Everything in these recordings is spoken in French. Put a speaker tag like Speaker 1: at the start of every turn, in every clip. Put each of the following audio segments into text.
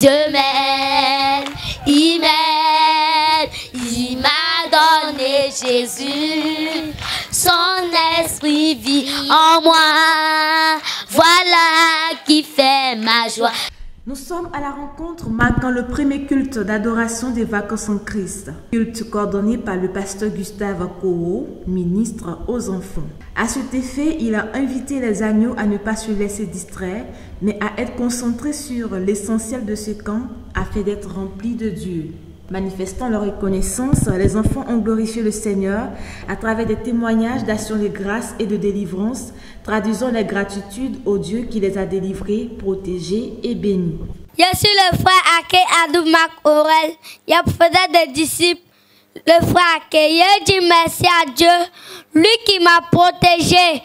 Speaker 1: Dieu m'aime, il il m'a donné Jésus, son esprit vit en moi,
Speaker 2: Nous sommes à la rencontre marquant le premier culte d'adoration des vacances en Christ. Culte coordonné par le pasteur Gustave Koo, ministre aux enfants. À cet effet, il a invité les agneaux à ne pas se laisser distraire, mais à être concentrés sur l'essentiel de ce camp afin d'être remplis de Dieu. Manifestant leur reconnaissance, les enfants ont glorifié le Seigneur à travers des témoignages d'action de grâce et de délivrance, traduisant les gratitudes au Dieu qui les a délivrés, protégés et bénis.
Speaker 1: Je suis le frère Ake Adoumak Aurel. Je faisais des disciples. Le frère Ake, je dis merci à Dieu, lui qui m'a protégé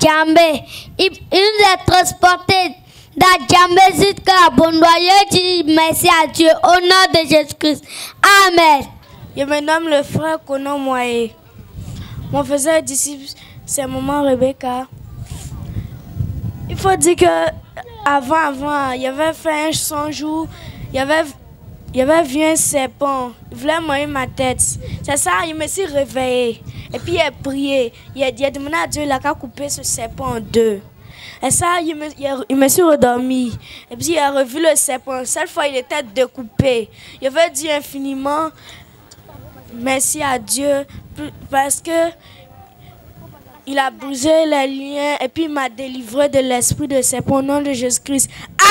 Speaker 1: Djambé. Il, il nous a transportés Merci à Dieu au nom de Jésus-Christ. Amen.
Speaker 3: Je me nomme le frère Conan Moye. Mon faiseur disciple, c'est maman Rebecca. Il faut dire que avant, avant, il y avait fait un 100 jours, il y avait, il y avait vu un serpent, il voulait manger ma tête. C'est ça, il me s'est réveillé. Et puis il a prié. Il a, il a demandé à Dieu, il a coupé ce serpent en deux. Et ça, il me, il, me suis redormi. Et puis, il a revu le serpent. Cette fois, il était découpé. Il avait dit infiniment merci à Dieu parce que il a brisé les liens et puis il m'a délivré de l'esprit de serpent au nom de Jésus-Christ.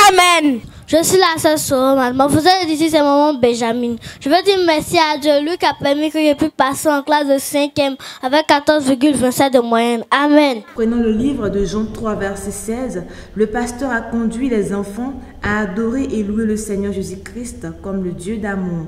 Speaker 3: Amen.
Speaker 1: Je suis la sœur Soroman. Mon frère d'ici, c'est maman Benjamin. Je veux dire merci à Dieu, lui qui a permis que je puisse passer en classe de 5e avec 14,27 de moyenne. Amen.
Speaker 2: Prenons le livre de Jean 3, verset 16. Le pasteur a conduit les enfants à adorer et louer le Seigneur Jésus-Christ comme le Dieu d'amour.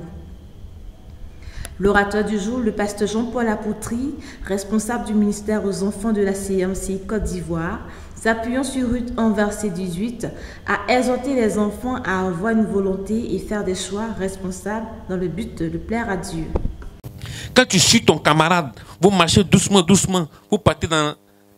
Speaker 2: L'orateur du jour, le pasteur Jean-Paul Apoutry, responsable du ministère aux enfants de la CMC Côte d'Ivoire, s'appuyant sur Ruth en verset 18, a exhorté les enfants à avoir une volonté et faire des choix responsables dans le but de plaire à Dieu.
Speaker 4: Quand tu suis ton camarade, vous marchez doucement, doucement, vous partez dans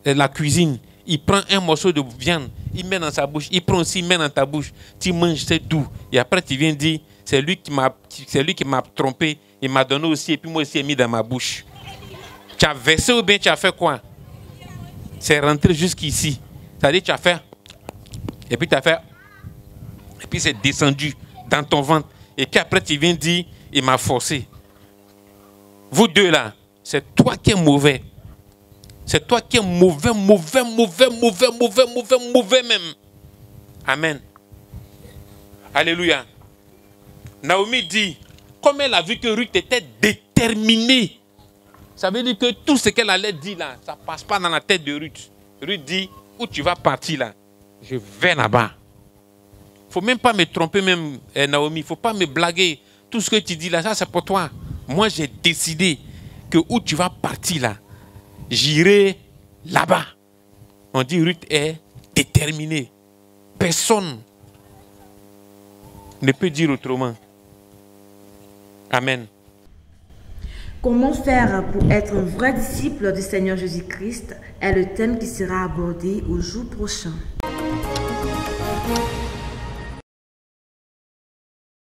Speaker 4: euh, la cuisine, il prend un morceau de viande, il met dans sa bouche, il prend aussi, il met dans ta bouche, tu manges, c'est doux. Et après, tu viens dire, c'est lui qui m'a, c'est lui qui m'a trompé, il m'a donné aussi, et puis moi aussi, il mis dans ma bouche. Tu as versé ou bien tu as fait quoi? C'est rentré jusqu'ici. C'est-à-dire tu as fait, et puis tu as fait, et puis c'est descendu dans ton ventre. Et puis après, tu viens dire, il m'a forcé. Vous deux là, c'est toi qui es mauvais. C'est toi qui es mauvais, mauvais, mauvais, mauvais, mauvais, mauvais, mauvais même. Amen. Alléluia. Naomi dit, comme elle a vu que Ruth était déterminée, ça veut dire que tout ce qu'elle allait dire là, ça ne passe pas dans la tête de Ruth. Ruth dit, où tu vas partir là Je vais là-bas. Il ne faut même pas me tromper, même eh, Naomi. Il ne faut pas me blaguer. Tout ce que tu dis là, ça c'est pour toi. Moi, j'ai décidé que où tu vas partir là, j'irai là-bas. On dit Ruth est déterminée. Personne ne peut dire autrement. Amen.
Speaker 2: Comment faire pour être un vrai disciple du Seigneur Jésus-Christ est le thème qui sera abordé au jour prochain.